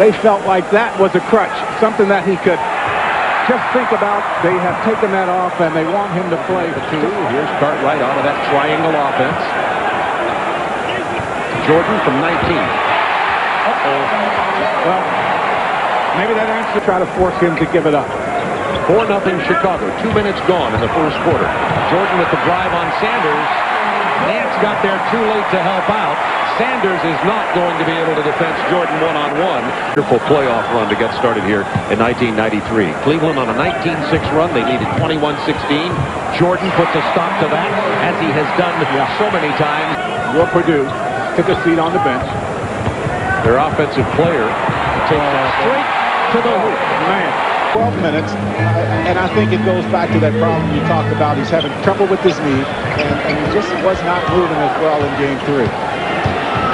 They felt like that was a crutch, something that he could just think about. They have taken that off, and they want him to play. Two. Here's Cartwright out of that triangle offense. Jordan from 19. Uh-oh. Well, maybe that answer try to force him to give it up. 4 nothing Chicago. Two minutes gone in the first quarter. Jordan with the drive on Sanders. Nance got there too late to help out. Sanders is not going to be able to defend Jordan one-on-one. Wonderful playoff run to get started here in 1993. Cleveland on a 19-6 run. They needed 21-16. Jordan puts a stop to that, as he has done so many times. Will Perdue took a seat on the bench. Their offensive player takes it uh, straight to the hoop. Man, 12 minutes, and I think it goes back to that problem you talked about. He's having trouble with his knee, and, and he just was not moving as well in game three.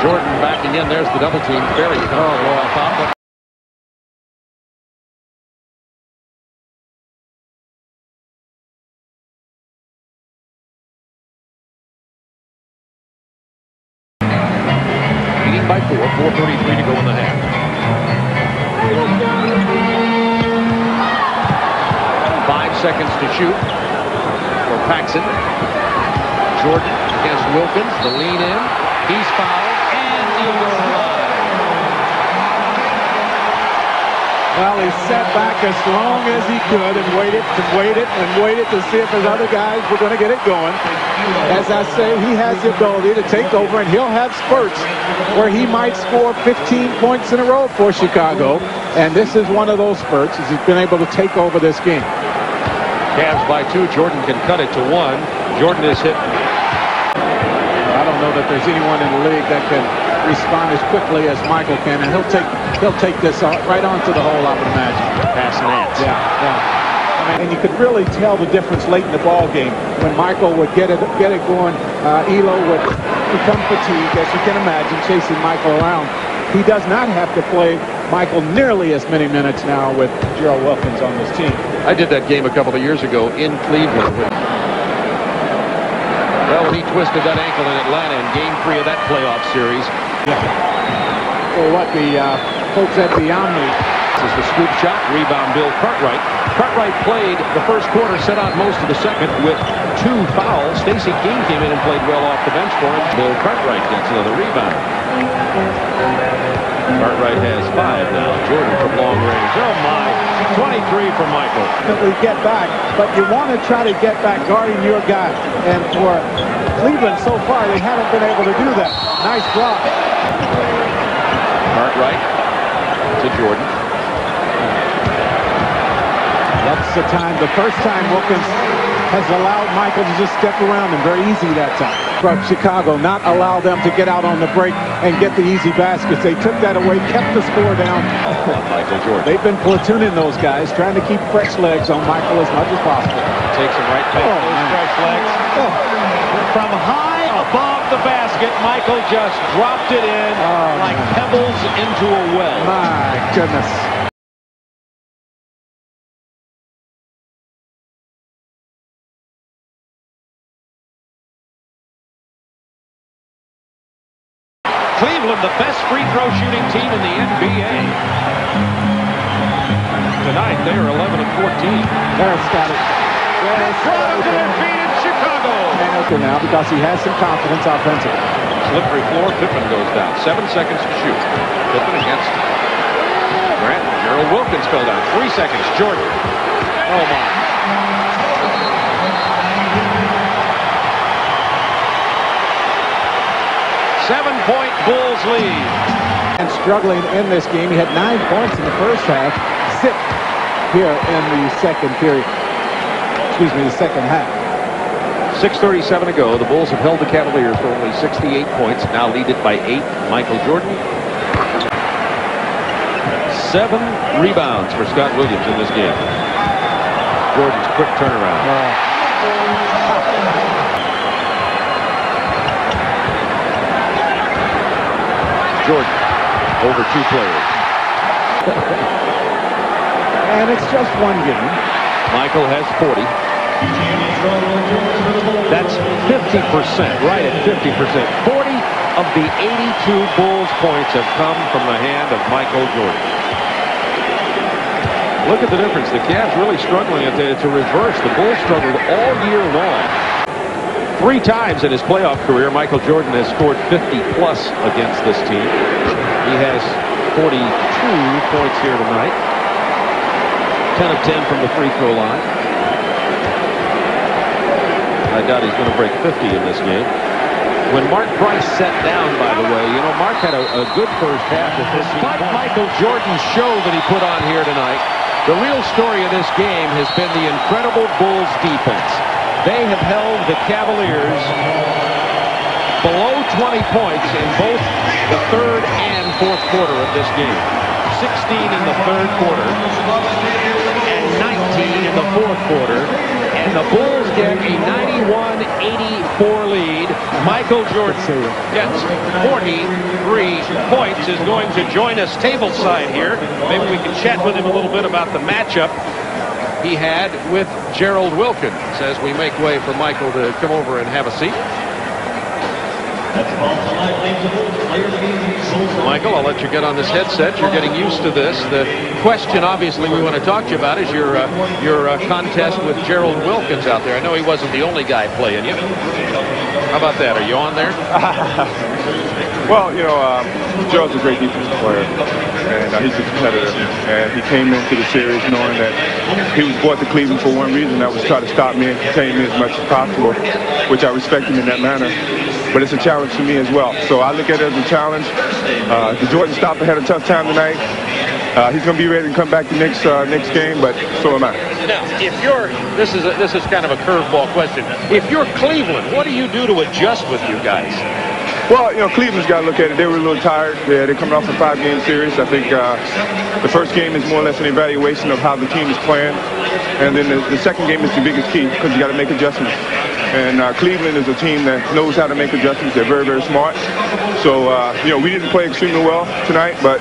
Jordan back in. There's the double team. Very oh, comfortable, I thought. Paxson. Jordan against Wilkins. The lean in. He's fouled. And line. Well, he sat back as long as he could and waited and waited and waited to see if his other guys were going to get it going. As I say, he has the ability to take over, and he'll have spurts where he might score 15 points in a row for Chicago. And this is one of those spurts as he's been able to take over this game. Cavs by two. Jordan can cut it to one. Jordan is hit. I don't know that there's anyone in the league that can respond as quickly as Michael can, and he'll take he'll take this uh, right onto the hole, I would imagine. Pass Nance. Yeah, yeah. I mean, and you could really tell the difference late in the ball game when Michael would get it get it going. Uh, Ehlo would become fatigued, as you can imagine, chasing Michael around. He does not have to play Michael nearly as many minutes now with Gerald Wilkins on this team. I did that game a couple of years ago in Cleveland. Well, he twisted that ankle in Atlanta in game three of that playoff series. Yeah. Well, what the uh, folks at the Omni This is the scoop shot. Rebound Bill Cartwright. Cartwright played the first quarter, set out most of the second with two fouls. Stacy King came in and played well off the bench for him. Bill Cartwright gets another rebound. Cartwright has five now. Jordan from long range. Oh my. 23 for Michael. definitely get back, but you want to try to get back guarding your guy. And for Cleveland so far, they haven't been able to do that. Nice block. Cartwright to Jordan. That's the time, the first time Wilkins has allowed Michael to just step around him very easy that time. From Chicago, not allow them to get out on the break and get the easy baskets. They took that away, kept the score down. Michael Jordan. They've been platooning those guys, trying to keep fresh legs on Michael as much as possible. Takes him right back Oh, man. fresh legs. Oh, From high above the basket, Michael just dropped it in Oh, like man. pebbles into a well. my goodness. Cleveland, the best free throw shooting team in the NBA. Tonight, they are 11 and 14. There's got it. There's Toronto to defeated Chicago. Hamilton now because he has some confidence offensively. Slippery floor. Pippen goes down. Seven seconds to shoot. Pippen against Grant. Gerald Wilkins fell down. Three seconds. Jordan. Oh, my. Seven-point Bulls lead. And struggling in this game. He had nine points in the first half. Six here in the second period. Excuse me, the second half. 6.37 to go. The Bulls have held the Cavaliers for only 68 points. Now lead it by eight. Michael Jordan. Seven rebounds for Scott Williams in this game. Jordan's quick turnaround. Jordan over two players. And it's just one game. Michael has 40. That's 50%, right at 50%. 40 of the 82 Bulls points have come from the hand of Michael Jordan. Look at the difference. The Cavs really struggling the, to reverse. The Bulls struggled all year long. Three times in his playoff career, Michael Jordan has scored 50 plus against this team. He has 42 points here tonight. 10 of 10 from the free throw line. I doubt he's going to break 50 in this game. When Mark Price sat down, by the way, you know, Mark had a, a good first half. Despite Michael Jordan's show that he put on here tonight, the real story of this game has been the incredible Bulls defense. They have held the Cavaliers below 20 points in both the third and fourth quarter of this game. 16 in the third quarter and 19 in the fourth quarter. And the Bulls get a 91-84 lead. Michael Jordan gets 43 points, is going to join us tableside here. Maybe we can chat with him a little bit about the matchup he had with Gerald Wilkins as we make way for Michael to come over and have a seat. Michael, I'll let you get on this headset. You're getting used to this. The question, obviously, we want to talk to you about is your uh, your uh, contest with Gerald Wilkins out there. I know he wasn't the only guy playing you. How about that? Are you on there? well, you know, um, Gerald's a great defensive player, and he's a competitor. And he came into the series knowing that he was brought to Cleveland for one reason, that was try to stop me and contain me as much as possible, which I respect him in that manner but it's a challenge to me as well. So I look at it as a challenge. Uh, the Jordan Stopper had a tough time tonight. Uh, he's going to be ready to come back the next uh, next game, but so am I. Now, if you're this is a, this is kind of a curveball question. If you're Cleveland, what do you do to adjust with you guys? Well, you know, Cleveland's got to look at it. They were a little tired. Yeah, they're coming off a five-game series. I think uh, the first game is more or less an evaluation of how the team is playing, and then the, the second game is the biggest key because you got to make adjustments. And uh, Cleveland is a team that knows how to make adjustments. They're very, very smart. So, uh, you know, we didn't play extremely well tonight, but,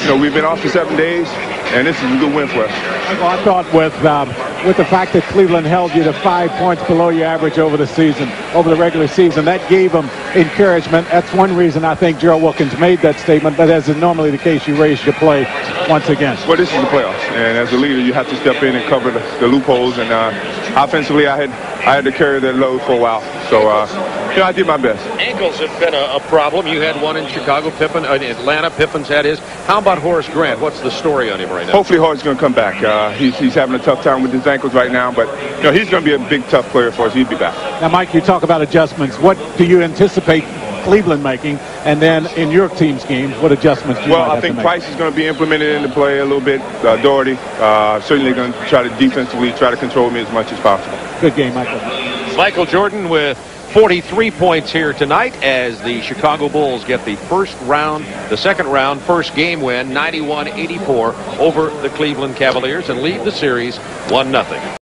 you know, we've been off for seven days, and this is a good win for us. Well, I thought with um, with the fact that Cleveland held you to five points below your average over the season, over the regular season, that gave them encouragement. That's one reason I think Gerald Wilkins made that statement. But as is normally the case, you raised your play once again. Well, this is the playoffs, and as a leader, you have to step in and cover the, the loopholes. And uh, offensively, I had I had to carry that load for a while. So, uh, you know, I did my best. Ankles have been a, a problem. You had one in Chicago, Pippen, uh, in Atlanta. Pippen's had his. How about Horace Grant? What's the story on him right now? Hopefully, Horace is going to come back. Uh, he's, he's having a tough time with his ankles right now, but you know he's going to be a big, tough player for us. He'll be back. Now, Mike, you talk about adjustments. What do you anticipate Cleveland making? And then in your team's game, what adjustments do you Well, I think Price is going to be implemented into play a little bit. Uh, Daugherty uh, certainly going to try to defensively try to control me as much as possible. Good game, Michael. Michael Jordan with 43 points here tonight as the Chicago Bulls get the first round, the second round, first game win, 91-84 over the Cleveland Cavaliers and lead the series 1-0.